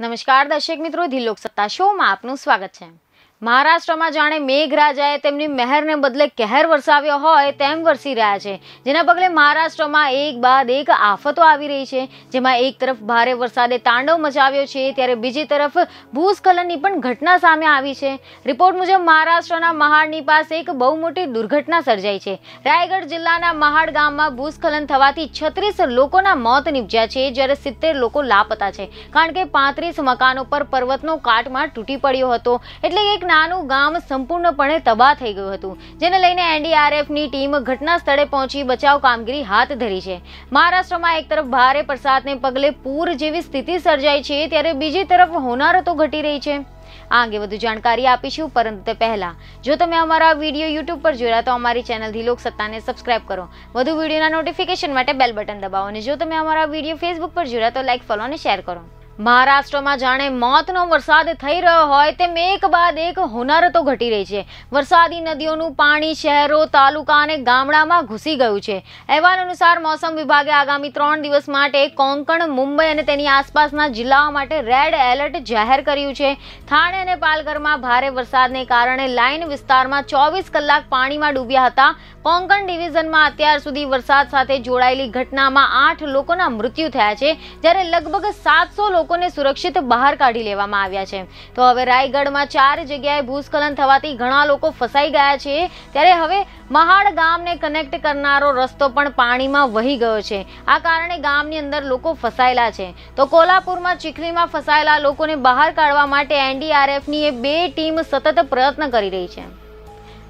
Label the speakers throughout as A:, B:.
A: નમસ્કાર દર્શક મિત્રો ધિલોક સત્તા શોમાં આપનું સ્વાગત છે. મહારાષ્ટ્રમાં જાણે મેઘરાજાએ તેમની મહેરને બદલે કહેર વરસાવ્યો હોય તેમ વરસી રહ્યા છે. જેના પગલે મહારાષ્ટ્રમાં એક બાદ એક આફતો આવી રહી છે, જેમાં એક તરફ ભારે વરસાદે તાંડવ મચાવ્યો છે, ત્યારે બીજી તરફ ભૂસ્ખલનની પણ ઘટના સામે આવી છે. રિપોર્ટ મુજબ મહારાષ્ટ્રના મહાડની પાસે એક બહુ મોટી દુર્ઘટના સર્જાઈ છે. રાયગઢ જિલ્લાના મહાડ ગામમાં ભૂસ્ખલન થવાથી છત્રીસ લોકોના મોત નિપજ્યા છે, જ્યારે સિત્તેર લોકો લાપતા છે. કારણ કે પાંત્રીસ મકાનો પર પર્વતનો કાટમાં તૂટી પડ્યો હતો, એટલે એક નાનું ગામ સંપૂર્ણપણે તબાહ થઈ ગયું હતું, જેને લઈને એનડીઆરએફની ટીમ ઘટના સ્થળે પહોંચી બચાવ કામગીરી હાથ ધરી છે. મહારાષ્ટ્રમાં એક તરફ ભારે વરસાદને પગલે પૂર જેવી સ્થિતિ સર્જાઈ છે, ત્યારે બીજી તરફ હોનારતો ઘટી રહી છે. આ અંગે વધુ જાણકારી આપીશું, પરંતુ તે પહેલાં, જો તમે અમારા વીડિયો યુટ્યુબ પર જોયા તો અમારી ચેનલથી લોક સત્તાને સબસ્ક્રાઇબ કરો. વધુ વિડીયોના નોટિફિકેશન માટે બેલ બટન દબાવો, અને જો તમે અમારા વીડિયો ફેસબુક પર જોયા તો લાઇક, ફોલો અને શેર કરો. મહારાષ્ટ્રમાં જાણે મોતનો વરસાદ થઈ રહ્યો હોય તેમ એક બાદ એક હોનારતો ઘટી રહી છે. વરસાદી નદીઓનું પાણી શહેરો, તાલુકા અને ગામડામાં ઘૂસી ગયું છે. અહેવાલ અનુસાર મોસમ વિભાગે આગામી ત્રણ દિવસ માટે કોંકણ, મુંબઈ અને તેની આસપાસના જિલ્લાઓ માટે રેડ એલર્ટ જાહેર કર્યું છે. થાણે અને પાલઘરમાં ભારે વરસાદને કારણે લાઇન વિસ્તારમાં ચોવીસ કલાક પાણીમાં ડૂબ્યા હતા. કોંકણ ડિવિઝનમાં અત્યાર સુધી વરસાદ સાથે જોડાયેલી ઘટનામાં આઠ લોકોના મૃત્યુ થયા છે, જ્યારે લગભગ સાતસો લોકો લોકોને સુરક્ષિત બહાર કાઢી લેવામાં આવ્યા છે. તો હવે રાયગઢમાં ચાર જગ્યાએ ભૂસ્ખલન થવાથી ઘણા લોકો ફસાઈ ગયા છે. ત્યારે હવે મહાડ ગામને કનેક્ટ કરનારો રસ્તો પણ પાણીમાં વહી ગયો છે. આ કારણે ગામની અંદર લોકો ફસાયેલા છે. તો કોલ્હાપુરમાં ચીખલીમાં ફસાયેલા લોકોને બહાર કાઢવા માટે એનડીઆરએફની એ બે ટીમ સતત પ્રયત્ન કરી રહી છે.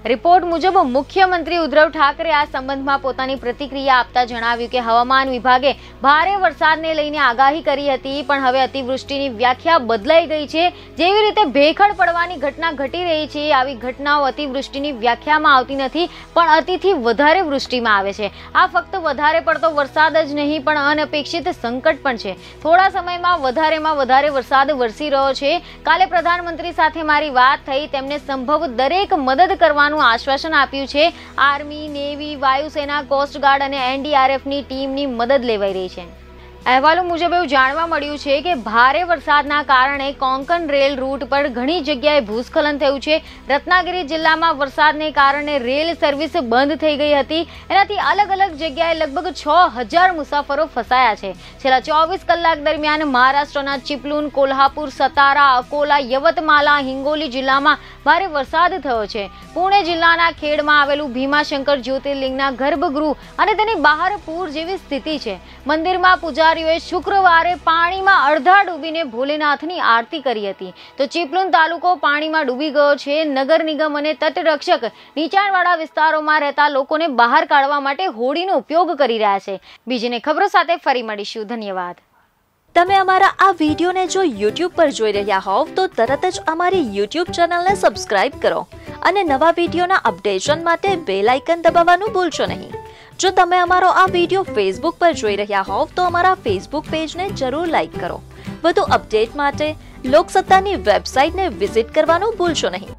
A: રિપોર્ટ મુજબ મુખ્યમંત્રી ઉદ્ધવ ઠાકરે આ સંબંધમાં પોતાની પ્રતિક્રિયા આપતા જણાવ્યું કે હવામાન વિભાગે ભારે વરસાદને લઈને આગાહી કરી હતી, પણ હવે અતિવૃષ્ટિની વ્યાખ્યા બદલાઈ ગઈ છે. જેવી રીતે ભેખડ પડવાની ઘટના ઘટી રહી છે, આવી ઘટનાઓ અતિવૃષ્ટિની વ્યાખ્યામાં આવતી નથી, પણ અતિથી વધારે વૃષ્ટિમાં આવે છે. આ ફક્ત વધારે પડતો વરસાદ જ નહીં, પણ અનપેક્ષિત સંકટ પણ છે. થોડા સમયમાં વધારેમાં વધારે વરસાદ વરસી રહ્યો છે. કાલે પ્રધાનમંત્રી સાથે મારી વાત થઈ, તેમને સંભવ દરેક મદદ કરવાનું કરવાનું આશ્વાસન આપ્યું છે. આર્મી, નેવી, વાયુસેના, કોસ્ટગાર્ડ અને એનડીઆરએફની ટીમની મદદ લેવાઈ રહી છે. અહેવાલો મુજબ એવું જાણવા મળ્યું છે કે ભારે વરસાદના કારણે કોંકણ રેલ રૂટ પર ઘણી જગ્યાએ ભૂસ્ખલન થયું છે. રત્નાગિરી જિલ્લામાં વરસાદને કારણે રેલ સર્વિસ બંધ થઈ ગઈ હતી. એનાથી અલગ અલગ જગ્યાએ લગભગ છ હજાર મુસાફરો ફસાયા છે. છેલ્લા ચોવીસ કલાક દરમિયાન મહારાષ્ટ્રના ચિપલુન, કોલ્હાપુર, સતારા, અકોલા, યવતમાલા, હિંગોલી જિલ્લામાં ભારે વરસાદ થયો છે. પુણે જિલ્લાના ખેડમાં આવેલું ભીમાશંકર જ્યોતિર્લિંગના ગર્ભગૃહ અને તેની બહાર પૂર જેવી સ્થિતિ છે. મંદિરમાં પૂજારી વેપારીઓએ શુક્રવારે પાણીમાં અડધા ડૂબીને ભોલેનાથની આરતી કરી હતી. તો ચીપલુન તાલુકો પાણીમાં ડૂબી ગયો છે. નગર નિગમ અને તટરક્ષક નીચાણવાળા વિસ્તારોમાં રહેતા લોકોને બહાર કાઢવા માટે હોડીનો ઉપયોગ કરી રહ્યા છે. બીજીને ખબરો સાથે ફરી મળીશું. ધન્યવાદ.
B: તમે અમારા આ વિડીયોને જો યુટ્યુબ પર જોઈ રહ્યા હોવ, તો તરત જ અમારી યુટ્યુબ ચેનલને સબસ્ક્રાઇબ કરો અને નવા વિડીયોના અપડેશન માટે બેલ આઇકન દબાવવાનું ભૂલશો નહીં. જો તમે અમારો આ વીડિયો ફેસબુક પર જોઈ રહ્યા હોવ, તો અમારા ફેસબુક પેજને જરૂર લાઈક કરો. વધુ અપડેટ માટે લોકસત્તાની વેબસાઇટને વિઝિટ કરવાનું ભૂલશો નહીં.